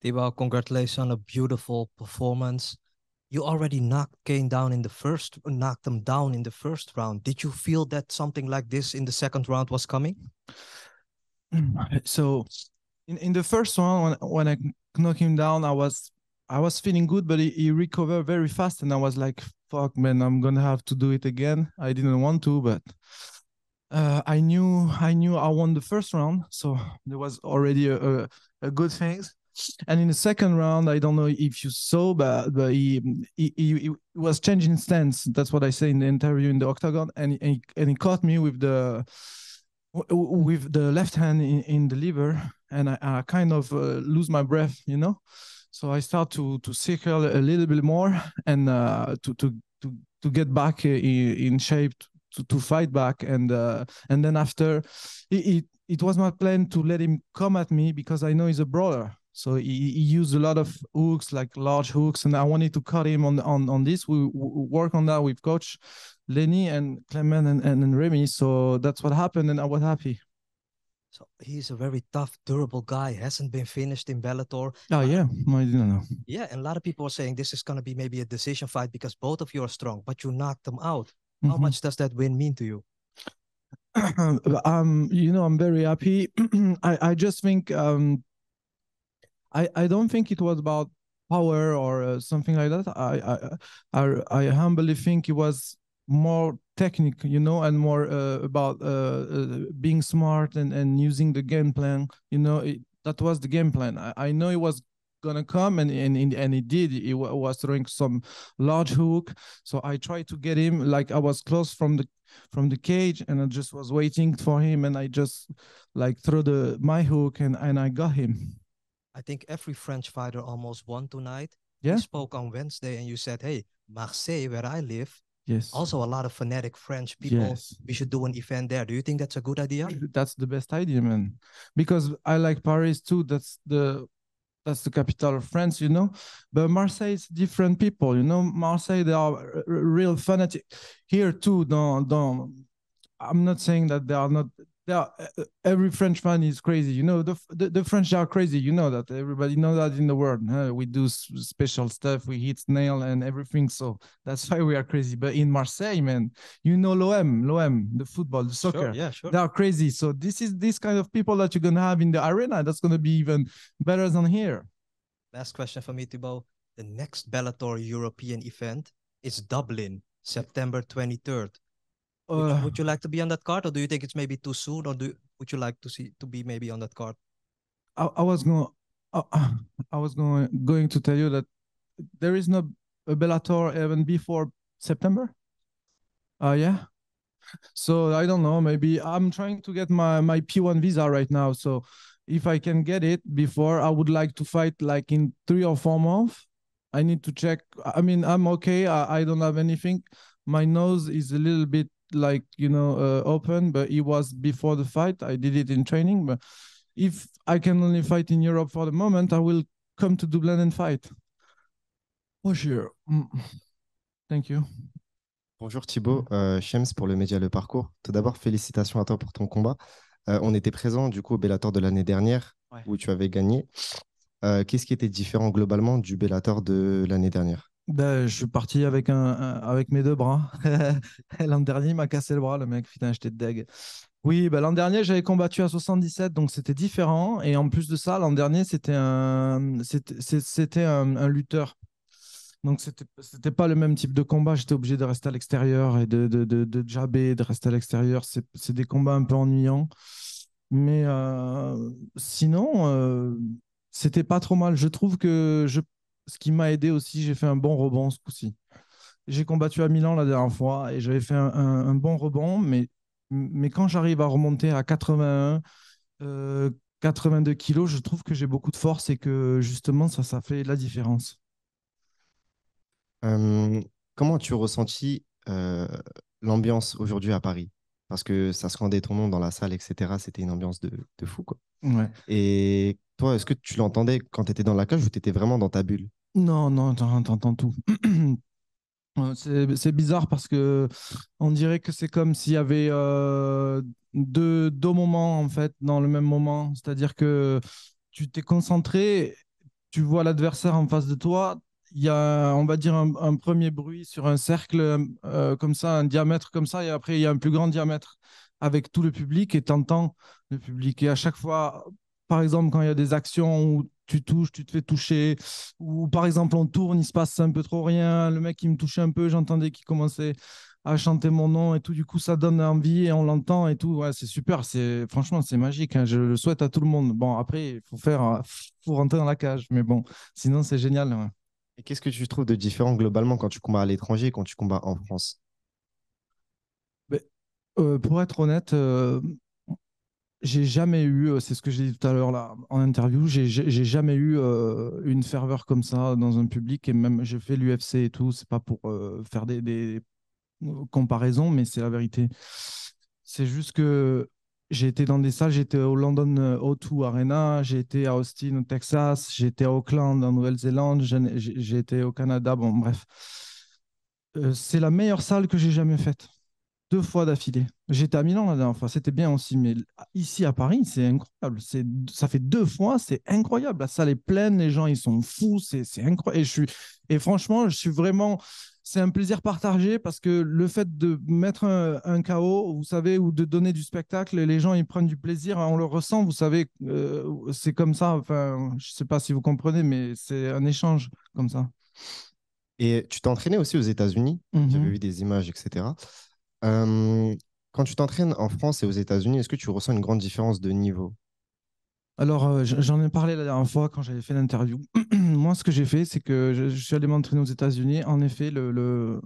Thibaut, congratulations on a beautiful performance. You already knocked Kane down in the first, knocked him down in the first round. Did you feel that something like this in the second round was coming? So, in, in the first one, when, when I knocked him down, I was I was feeling good, but he, he recovered very fast, and I was like, "Fuck, man, I'm gonna have to do it again." I didn't want to, but uh, I knew I knew I won the first round, so there was already a, a, a good thing. And in the second round, I don't know if you saw, but, but he, he, he was changing stance. That's what I say in the interview in the octagon, and he, and he caught me with the with the left hand in, in the liver, and I, I kind of uh, lose my breath, you know. So I start to to circle a little bit more and uh, to to to to get back in, in shape to, to fight back and uh, and then after it, it, it was my plan to let him come at me because I know he's a brawler so he, he used a lot of hooks like large hooks and I wanted to cut him on on on this we, we work on that with coach Lenny and Clement and, and, and Remy so that's what happened and I was happy so he's a very tough, durable guy. Hasn't been finished in Bellator. Oh yeah, I didn't know. Yeah, and a lot of people are saying this is gonna be maybe a decision fight because both of you are strong, but you knocked them out. How mm-hmm. much does that win mean to you? um, you know, I'm very happy. I, I just think um, I, I don't think it was about power or uh, something like that. I, I I I humbly think it was more technical, you know, and more uh, about uh, uh, being smart and, and using the game plan. You know, it, that was the game plan. I, I know it was gonna come and and and he did he was throwing some large hook so i tried to get him like i was close from the from the cage and i just was waiting for him and i just like threw the my hook and and i got him i think every french fighter almost won tonight yeah you spoke on wednesday and you said hey marseille where i live Yes. Also, a lot of fanatic French people. Yes. We should do an event there. Do you think that's a good idea? That's the best idea, man. Because I like Paris too. That's the that's the capital of France, you know. But Marseille is different people, you know. Marseille, they are real fanatic. Here too, don't don't. I'm not saying that they are not are, uh, every French fan is crazy. You know, the, the, the French are crazy. You know that everybody know that in the world. Huh? We do special stuff. We hit nail and everything. So that's why we are crazy. But in Marseille, man, you know l'OM, l'OM, the football, the soccer. Sure, yeah, sure. They are crazy. So this is this kind of people that you're gonna have in the arena. That's gonna be even better than here. Last question for me, Thibaut. The next Bellator European event is Dublin, September 23rd would, uh, would, you like to be on that card, or do you think it's maybe too soon, or do would you like to see to be maybe on that card? I, I was going, uh, I was going going to tell you that there is no a Bellator even before September. Uh yeah. So I don't know. Maybe I'm trying to get my my P1 visa right now. So if I can get it before, I would like to fight like in three or four months. I need to check. I mean, I'm okay. I, I don't have anything. My nose is a little bit like you know uh, open but it was before the fight i did it in training but if i can only fight in europe for the moment i will come to dublin and fight for sure mm. thank you Bonjour Thibaut, euh, Shems pour le média Le Parcours. Tout d'abord, félicitations à toi pour ton combat. Euh, on était présent du coup au Bellator de l'année dernière ouais. où tu avais gagné. Euh, Qu'est-ce qui était différent globalement du Bellator de l'année dernière? Ben, je suis parti avec, un, avec mes deux bras. l'an dernier, il m'a cassé le bras, le mec. Putain, j'étais deg. Oui, ben, l'an dernier, j'avais combattu à 77, donc c'était différent. Et en plus de ça, l'an dernier, c'était un, c'était, un, lutteur. Donc, c'était, c'était pas le même type de combat. J'étais obligé de rester à l'extérieur et de, de, de, jabber, de rester à l'extérieur. C'est, c'est des combats un peu ennuyants. Mais euh, sinon, euh, c'était pas trop mal. Je trouve que je ce qui m'a aidé aussi, j'ai fait un bon rebond ce coup-ci. J'ai combattu à Milan la dernière fois et j'avais fait un, bon rebond, mais, mais quand j'arrive à remonter à 81, 82 euh, kilos, je trouve que j'ai beaucoup de force et que justement, ça, ça fait la différence. Euh, comment tu ressenti euh, l'ambiance aujourd'hui à Paris? Parce que ça se rendait ton nom dans la salle, etc. C'était une ambiance de, de fou. Quoi. Ouais. Et toi, est-ce que tu l'entendais quand tu étais dans la cage ou tu étais vraiment dans ta bulle? Non, non, t'entends tout. C'est bizarre parce que on dirait que c'est comme s'il y avait euh, deux, deux moments en fait dans le même moment. C'est-à-dire que tu t'es concentré tu vois l'adversaire en face de toi, il y a, on va dire, un, premier bruit sur un cercle euh, comme ça, un diamètre comme ça, et après, il y a un plus grand diamètre avec tout le public et t'entends le public. Et à chaque fois, par exemple, quand il y a des actions où tu touches, tu te fais toucher, ou par exemple, on tourne, il se passe un peu trop rien, le mec, il me touchait un peu, j'entendais qu'il commençait à chanter mon nom et tout. Du coup, ça donne envie et on l'entend et tout. Ouais, c'est super. C'est franchement, c'est magique. Hein. Je le souhaite à tout le monde. Bon, après, il faut faire, faut rentrer dans la cage. Mais bon, sinon, c'est génial. Et qu'est-ce que tu trouves de différent globalement quand tu combats à l'étranger et quand tu combats en France? Ben, euh, Pour être honnête, euh, j'ai jamais eu, euh, c'est ce que j'ai dit tout à l'heure là en interview, j'ai jamais eu une ferveur comme ça dans un public et même j'ai fait l'UFC et tout. C'est pas pour faire des, comparaisons, mais c'est la vérité. C'est juste que j'ai été dans des salles, j'étais au London euh, O2 Arena, j'ai été à Austin au Texas, été à Auckland en Nouvelle-Zélande, j'ai été au Canada, bon bref. Euh, c'est la meilleure salle que j'ai jamais faite. Deux fois d'affilée. J'étais à Milan la dernière fois, c'était bien aussi, mais ici à Paris, c'est incroyable. Ça fait deux fois, c'est incroyable. La salle est pleine, les gens ils sont fous, c'est incroyable. Et, je suis... et franchement, je suis vraiment c'est un plaisir partagé parce que le fait de mettre un, un, KO, vous savez, ou de donner du spectacle, les gens ils prennent du plaisir, on le ressent, vous savez, euh, c'est comme ça. Enfin, je sais pas si vous comprenez, mais c'est un échange comme ça. Et tu t'entraînais aussi aux États-Unis, mhm. j'avais vu des images, etc. Euh, quand tu t'entraînes en France et aux États-Unis, est-ce que tu ressens une grande différence de niveau? Alors, euh, j'en ai parlé la dernière fois quand j'avais fait l'interview. Moi, ce que j'ai fait, c'est que je, suis allé m'entraîner aux États-Unis. En effet, euh,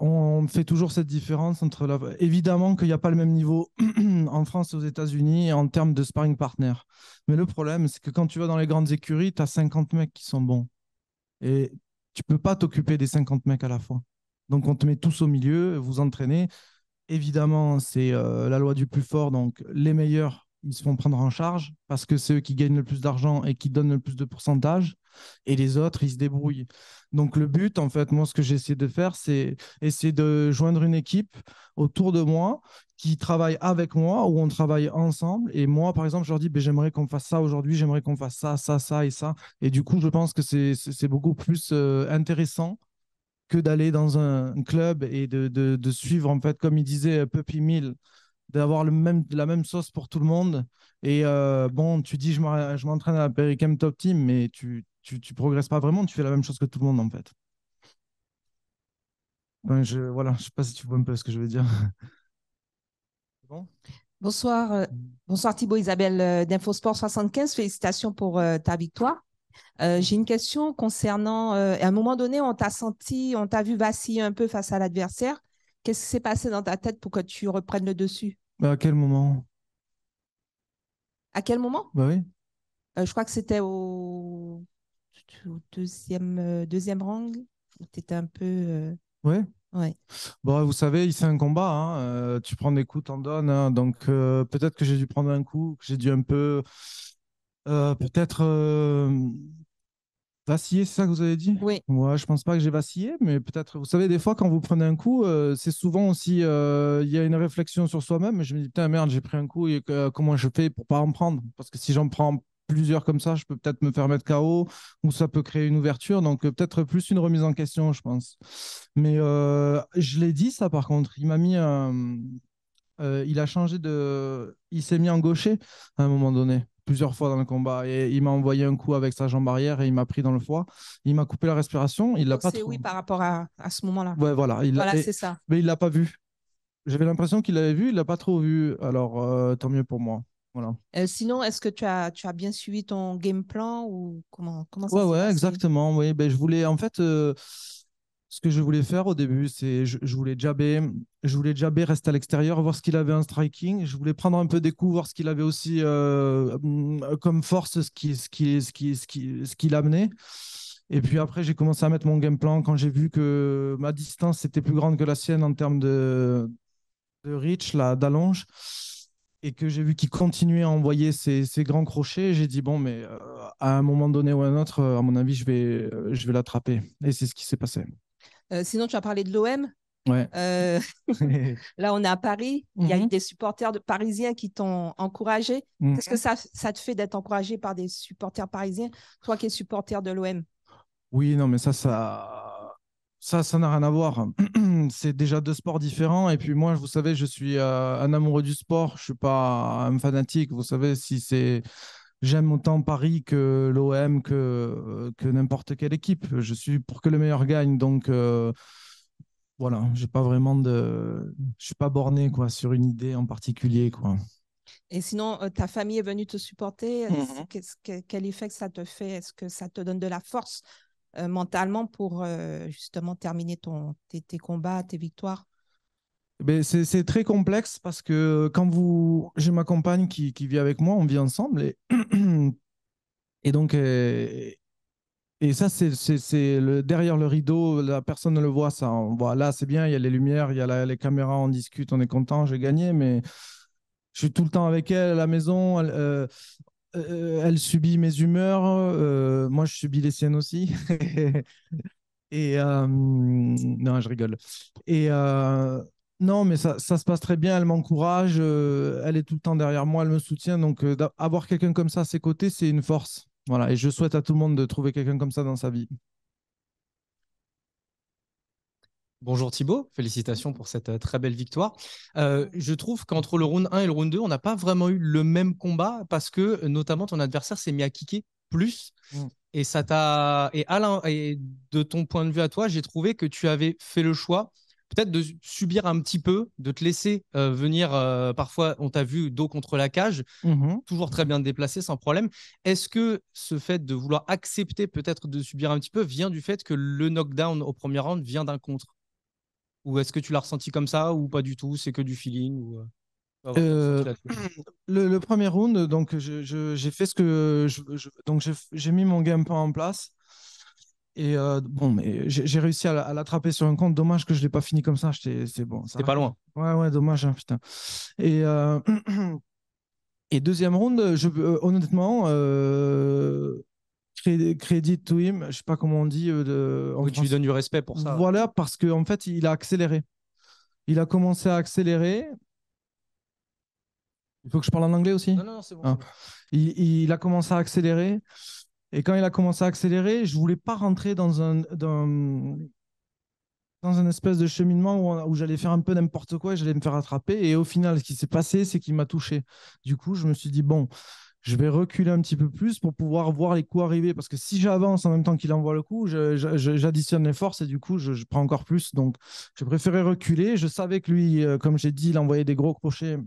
on fait toujours cette différence entre la... Évidemment qu'il n'y a pas le même niveau en France et aux États-Unis en termes de sparring partner. Mais le problème, c'est que quand tu vas dans les grandes écuries, tu as 50 mecs qui sont bons. Et tu peux pas t'occuper des 50 mecs à la fois. Donc, on te met tous au milieu, vous entraînez. Évidemment, c'est euh, la loi du plus fort, donc les meilleurs, ils se font prendre en charge parce que c'est eux qui gagnent le plus d'argent et qui donnent le plus de pourcentage, et les autres, ils se débrouillent. Donc le but, en fait, moi, ce que j'ai essayé de faire, c'est essayer de joindre une équipe autour de moi qui travaille avec moi, où on travaille ensemble. Et moi, par exemple, je leur dis, ben, j'aimerais qu'on fasse ça aujourd'hui, j'aimerais qu'on fasse ça, ça, ça et ça. Et du coup, je pense que c'est beaucoup plus euh, intéressant que d'aller dans un club et de, de, suivre, en fait, comme il disait Puppy Mill, d'avoir même, la même sauce pour tout le monde. Et euh, bon, tu dis, je m'entraîne à la Pericam Top Team, mais tu, tu, tu, progresses pas vraiment, tu fais la même chose que tout le monde, en fait. je, voilà, je sais pas si tu vois un peu ce que je veux dire. Bon. Bonsoir, euh, bonsoir Thibaut Isabelle euh, d'Infosport 75. Félicitations pour ta victoire. Euh, j'ai une question concernant, euh, à un moment donné, on t'a senti, on t'a vu vaciller un peu face à l'adversaire. Qu'est-ce qui s'est passé dans ta tête pour que tu reprennes le dessus? Bah, À quel moment? À quel moment? Bah oui. Euh, je crois que c'était au... deuxième, où tu étais un peu. Ouais. Ouais. Bon, vous savez, c'est un combat. Hein. tu prends des coups, t'en donnes. Hein. Donc, peut-être que j'ai dû prendre un coup, que j'ai dû un peu euh, peut-être euh, vaciller, c'est ça que vous avez dit? Oui. Moi, je pense pas que j'ai vacillé, mais peut-être. Vous savez, des fois, quand vous prenez un coup, euh, c'est souvent aussi. Il y a une réflexion sur soi-même. Je me dis, putain, merde, j'ai pris un coup et comment je fais pour pas en prendre? Parce que si j'en prends plusieurs comme ça, je peux peut-être me faire mettre KO ou ça peut créer une ouverture. Donc, peut-être plus une remise en question, je pense. Mais je l'ai dit, ça, par contre. Il m'a mis il a changé de. Il s'est mis en gaucher à un moment donné plusieurs fois dans le combat. Et il m'a envoyé un coup avec sa jambe arrière et il m'a pris dans le foie. Il m'a coupé la respiration. Il l'a pas. C'est oui par rapport à, à ce moment-là. Ouais, voilà. Il voilà, c'est ça. Mais il l'a pas vu. J'avais l'impression qu'il l'avait vu, il l'a pas trop vu. Alors euh, tant mieux pour moi. Voilà. Euh, sinon, est-ce que tu as, tu as bien suivi ton game plan ou comment, comment ça Ouais, ouais, exactement. Oui, ben, je voulais en fait. Euh, ce que je voulais faire au début, c'est je, je, voulais jabber, je voulais jabber, rester à l'extérieur, voir ce qu'il avait en striking. Je voulais prendre un peu des coups, voir ce qu'il avait aussi euh, comme force, ce qu'il ce qui, ce qui, ce qui, ce qu'il amenait. Et puis après, j'ai commencé à mettre mon game plan quand j'ai vu que ma distance était plus grande que la sienne en termes de, de reach, d'allonge et que j'ai vu qu'il continuait à envoyer ses, grands crochets, j'ai dit bon, mais euh, à un moment donné ou à un autre, à mon avis, je vais, je vais l'attraper. Et c'est ce qui s'est passé. Euh, sinon, tu as parlé de l'OM. Ouais. là, on est à Paris. Il y a eu mhm. des supporters de parisiens qui t'ont encouragé. Qu'est-ce que ça, ça te fait d'être encouragé par des supporters parisiens, toi qui es supporter de l'OM Oui, non, mais ça, ça, ça, ça n'a rien à voir. c'est déjà deux sports différents. Et puis moi, vous savez, je suis euh, un amoureux du sport. Je suis pas un fanatique. Vous savez, si c'est j'aime autant Paris que l'OM que que n'importe quelle équipe. Je suis pour que le meilleur gagne. Donc euh, voilà, j'ai pas vraiment de, je suis pas borné quoi sur une idée en particulier quoi. Et sinon, euh, ta famille est venue te supporter? Mm-hmm. quel effet ça te fait? Est-ce que ça te donne de la force euh, mentalement pour euh, justement terminer ton, tes, combats, tes victoires? C'est très complexe parce que quand vous. J'ai ma compagne qui, qui, vit avec moi, on vit ensemble. Et, et donc. Et, ça, c'est le, derrière le rideau, la personne ne le voit. Ça, on voit là, c'est bien, il y a les lumières, il y a les caméras, on discute, on est content, j'ai gagné, mais je suis tout le temps avec elle à la maison. Euh, euh, elle subit mes humeurs, euh, moi je subis les siennes aussi. et euh, non, je rigole. Et non, mais ça, ça, se passe très bien, elle m'encourage, elle est tout le temps derrière moi, elle me soutient. Donc avoir quelqu'un comme ça à ses côtés, c'est une force. Voilà, et je souhaite à tout le monde de trouver quelqu'un comme ça dans sa vie. Bonjour Thibaut, félicitations pour cette euh, très belle victoire. Euh, je trouve qu'entre le round 1 et le round 2, on n'a pas vraiment eu le même combat parce que notamment ton adversaire s'est mis à kicker plus. Mm. Et ça t'a. Et, Alain, et de ton point de vue à toi, j'ai trouvé que tu avais fait le choix peut-être de subir un petit peu, de te laisser euh, venir. parfois, on t'a vu dos contre la cage, mm-hmm. toujours très bien déplacé, sans problème. Est-ce que ce fait de vouloir accepter peut-être de subir un petit peu vient du fait que le knockdown au premier round vient d'un contre? Ou est-ce que tu l'as ressenti comme ça ou pas du tout C'est que du feeling ou... Euh, euh, le, premier round, donc j'ai fait ce que je, donc j'ai mis mon game en place et euh, bon, mais j'ai réussi à, l'attraper sur un compte. Dommage que je l'ai pas fini comme ça. C'est bon. C'était pas loin. Ouais, ouais, dommage, hein, putain. Et et deuxième round, je, honnêtement, crédit to him, je sais pas comment on dit. Euh, de, oui, tu lui donnes du respect pour ça. Voilà, parce qu'en en fait, il a accéléré. Il a commencé à accélérer. Il faut que je parle en anglais aussi? Non, non, c'est bon. Ah. Il, a commencé à accélérer. Et quand il a commencé à accélérer, je voulais pas rentrer dans un, dans un espèce de cheminement où, où j'allais faire un peu n'importe quoi et j'allais me faire attraper. Et au final, ce qui s'est passé, c'est qu'il m'a touché. Du coup, je me suis dit, bon, je vais reculer un petit peu plus pour pouvoir voir les coups arriver. Parce que si j'avance en même temps qu'il envoie le coup, j'additionne les forces et du coup, je, prends encore plus. Donc, je préférais reculer. Je savais que lui, euh, comme j'ai dit, il envoyait des gros crochets.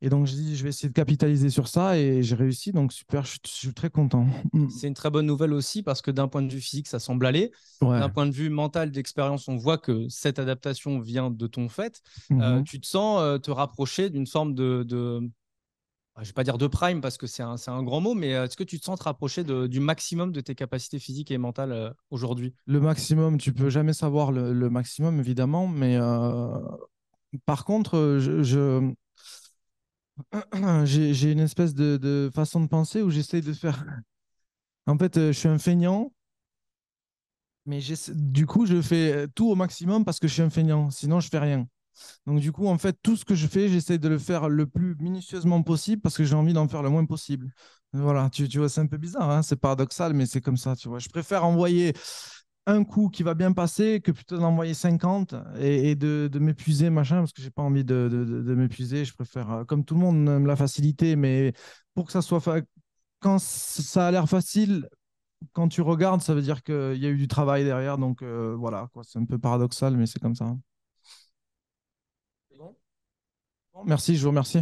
Et donc, j'ai dit, je vais essayer de capitaliser sur ça et j'ai réussi. Donc, super, je, suis très content. Mm. C'est une très bonne nouvelle aussi parce que d'un point de vue physique, ça semble aller. D'un point de vue mental, d'expérience, on voit que cette adaptation vient de ton fait. Euh, mm-hmm. tu te sens euh, te rapprocher d'une forme de, je ne vais pas dire de prime parce que c'est un, un, grand mot, mais euh, est-ce que tu te sens te rapprocher du maximum de tes capacités physiques et mentales aujourd'hui? Le maximum, tu peux jamais savoir le, maximum, évidemment, mais euh, par contre, je, j'ai une espèce de, façon de penser où j'essaie de faire. En fait, je suis un feignant, mais du coup, je fais tout au maximum parce que je suis un feignant, sinon je fais rien. Donc, du coup, en fait, tout ce que je fais, j'essaie de le faire le plus minutieusement possible parce que j'ai envie d'en faire le moins possible. Voilà, tu, tu vois, c'est un peu bizarre, hein c'est paradoxal, mais c'est comme ça, tu vois. Je préfère envoyer un coup qui va bien passer que plutôt d'envoyer 50 et, de, de m'épuiser, machin, parce que j'ai pas envie de, de, de m'épuiser. Je préfère, euh, comme tout le monde, la facilité, mais pour que ça soit. Quand ça a l'air facile, quand tu regardes, ça veut dire qu'il y a eu du travail derrière. Donc euh, voilà, quoi. C'est un peu paradoxal, mais c'est comme ça. Merci, je vous remercie.